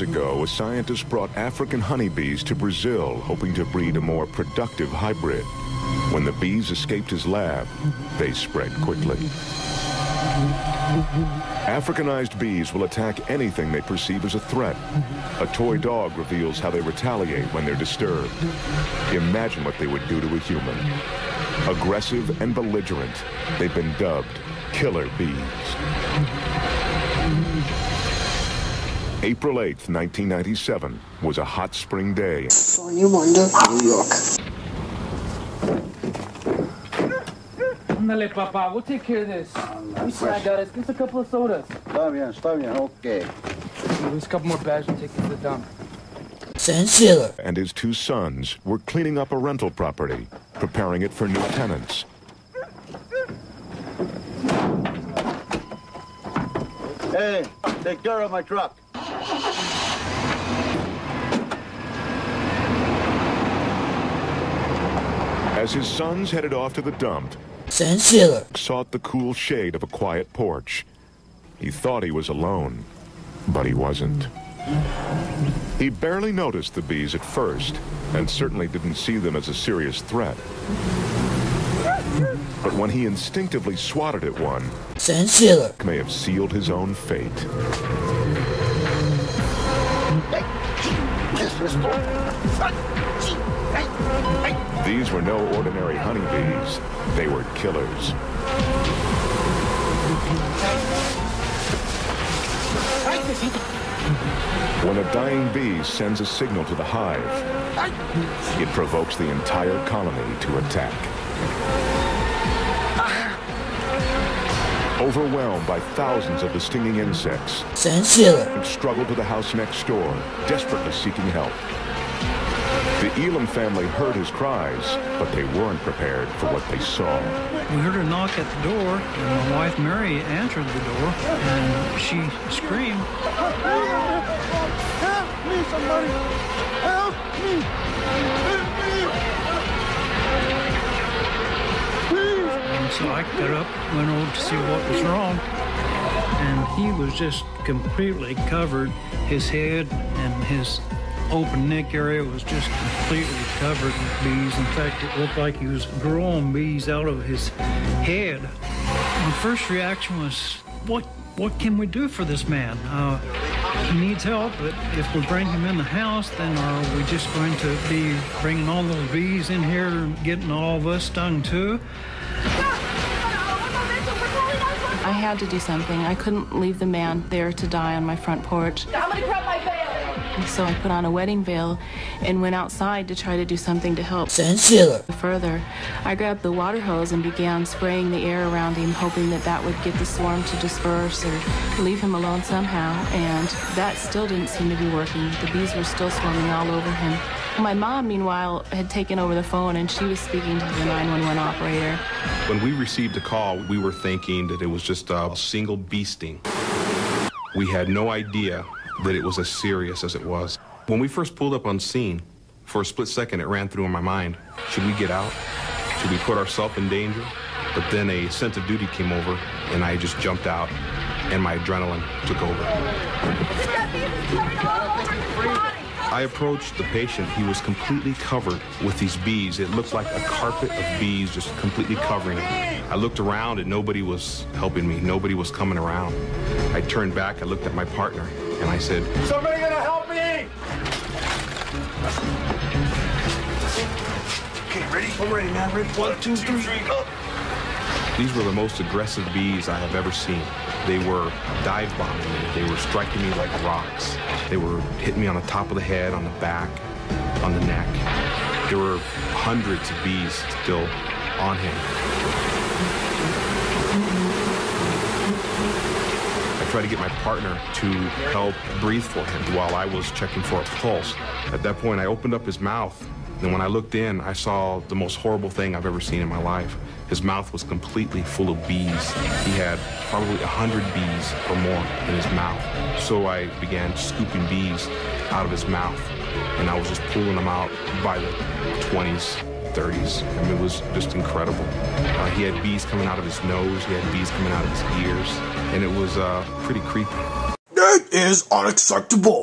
years ago, a scientist brought African honeybees to Brazil, hoping to breed a more productive hybrid. When the bees escaped his lab, they spread quickly. Africanized bees will attack anything they perceive as a threat. A toy dog reveals how they retaliate when they're disturbed. Imagine what they would do to a human. Aggressive and belligerent, they've been dubbed killer bees. April 8th, 1997 was a hot spring day. California, Wonder, New York. Ándale, papá, we'll take care of this. We snag out us. Give us a couple of sodas. Está bien, está bien, okay. Give a couple more bags and take it to the dump. Sensilla. and his two sons were cleaning up a rental property, preparing it for new tenants. Hey, take care of my truck. As his sons headed off to the dump, Sensilla. sought the cool shade of a quiet porch. He thought he was alone, but he wasn't. He barely noticed the bees at first, and certainly didn't see them as a serious threat. But when he instinctively swatted at one, Sensilla. may have sealed his own fate. These were no ordinary honeybees. They were killers. When a dying bee sends a signal to the hive, it provokes the entire colony to attack. Overwhelmed by thousands of the stinging insects, struggled to the house next door, desperately seeking help. The Elam family heard his cries, but they weren't prepared for what they saw. We heard a knock at the door, and my wife Mary answered the door, and she screamed. Help me, somebody! Help me! Help me! Please! And so I got up, went over to see what was wrong, and he was just completely covered. His head and his open neck area was just completely covered with bees. In fact, it looked like he was growing bees out of his head. My first reaction was, what, what can we do for this man? Uh, he needs help, but if we bring him in the house, then are we just going to be bringing all those bees in here and getting all of us stung too? I had to do something. I couldn't leave the man there to die on my front porch. I'm gonna grab my veil. So I put on a wedding veil and went outside to try to do something to help. Sensilla. Further, I grabbed the water hose and began spraying the air around him, hoping that that would get the swarm to disperse or leave him alone somehow. And that still didn't seem to be working. The bees were still swarming all over him. My mom, meanwhile, had taken over the phone and she was speaking to the 911 operator. When we received a call, we were thinking that it was just a single bee sting. We had no idea that it was as serious as it was. When we first pulled up on scene, for a split second it ran through in my mind. Should we get out? Should we put ourselves in danger? But then a sense of duty came over and I just jumped out and my adrenaline took over. I approached the patient. He was completely covered with these bees. It looked like a carpet of bees just completely covering him. I looked around and nobody was helping me. Nobody was coming around. I turned back, I looked at my partner, and I said, Somebody gonna help me! Okay, ready? I'm ready, man. Ready? One, two, three. Up. These were the most aggressive bees I have ever seen. They were dive bombing me. They were striking me like rocks. They were hitting me on the top of the head, on the back, on the neck. There were hundreds of bees still on him. Tried to get my partner to help breathe for him while I was checking for a pulse. At that point, I opened up his mouth, and when I looked in, I saw the most horrible thing I've ever seen in my life. His mouth was completely full of bees. He had probably a hundred bees or more in his mouth. So I began scooping bees out of his mouth, and I was just pulling them out by the 20s, 30s. I mean, it was just incredible. Uh, he had bees coming out of his nose. He had bees coming out of his ears. And it was uh, pretty creepy. That is unacceptable.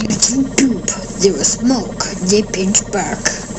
Using poop, there was smoke, they pinch bark.